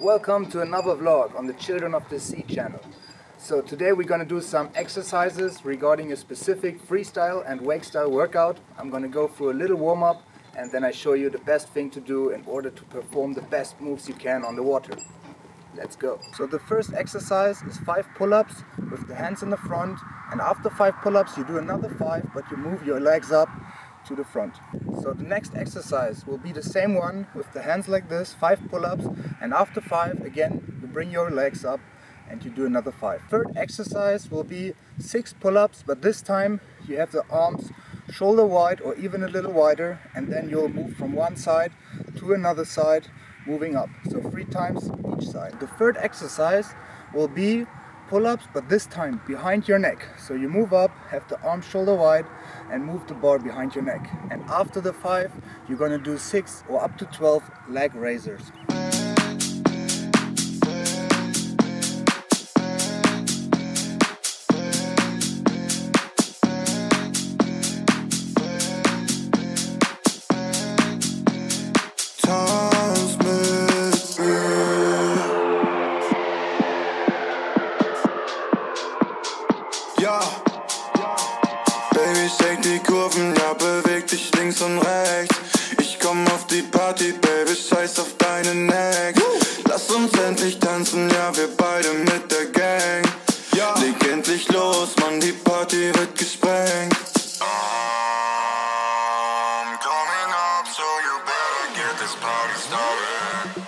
Welcome to another vlog on the Children of the Sea channel. So today we're going to do some exercises regarding a specific freestyle and wake style workout. I'm going to go through a little warm up and then I show you the best thing to do in order to perform the best moves you can on the water. Let's go. So the first exercise is five pull-ups with the hands in the front and after five pull-ups you do another five but you move your legs up to the front. So the next exercise will be the same one with the hands like this, five pull-ups, and after five, again, you bring your legs up and you do another five. Third exercise will be six pull-ups, but this time you have the arms shoulder wide or even a little wider, and then you'll move from one side to another side, moving up. So three times each side. The third exercise will be pull-ups, but this time behind your neck. So you move up, have the arm shoulder wide, and move the bar behind your neck. And after the five, you're gonna do six or up to 12 leg raisers. ja. Baby, shake die Kurven, ja, beweg dich links und rechts. Ich komm auf die Party, Baby, scheiß auf deinen Neck. Lass uns endlich tanzen, ja, wir beide mit der Gang. Leg endlich los, Mann, die Party wird gesprengt. I'm coming up, so you better get this party started.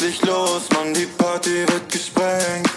endlich los, Mann, die Party wird gesprengt.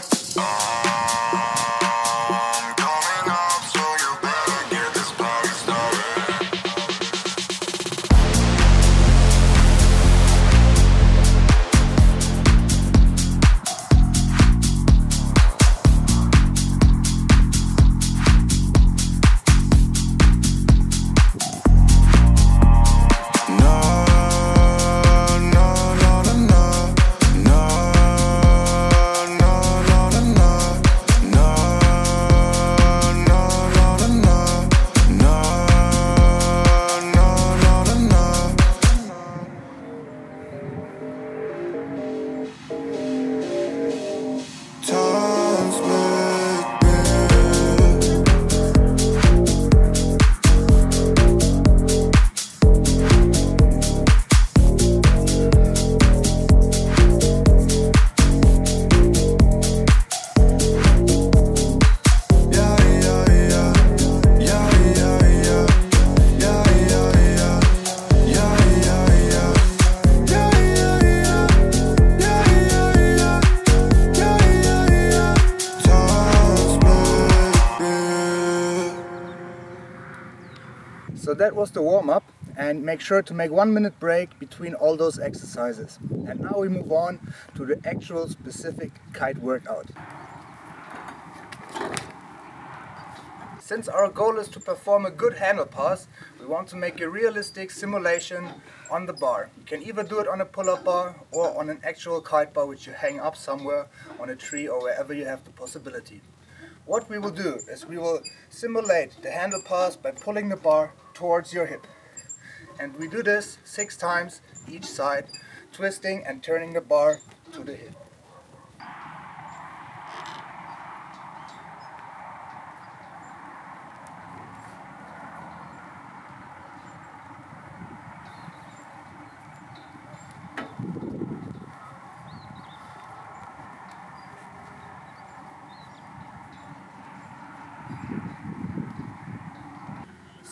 That was the warm-up and make sure to make one minute break between all those exercises. And now we move on to the actual specific kite workout. Since our goal is to perform a good handle pass, we want to make a realistic simulation on the bar. You can either do it on a pull-up bar or on an actual kite bar which you hang up somewhere on a tree or wherever you have the possibility. What we will do is we will simulate the handle pass by pulling the bar towards your hip. And we do this six times each side, twisting and turning the bar to the hip.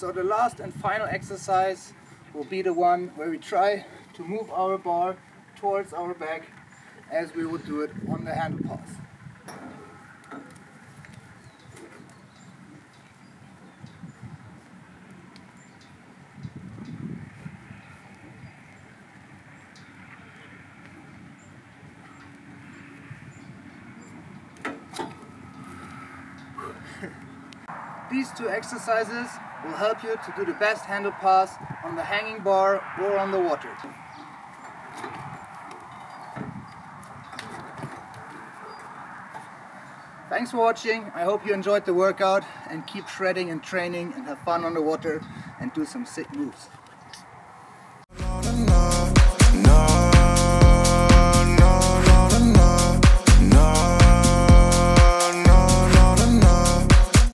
So the last and final exercise will be the one where we try to move our bar towards our back as we would do it on the handle pass. These two exercises will help you to do the best handle pass on the hanging bar or on the water. Thanks for watching. I hope you enjoyed the workout and keep shredding and training and have fun on the water and do some sick moves.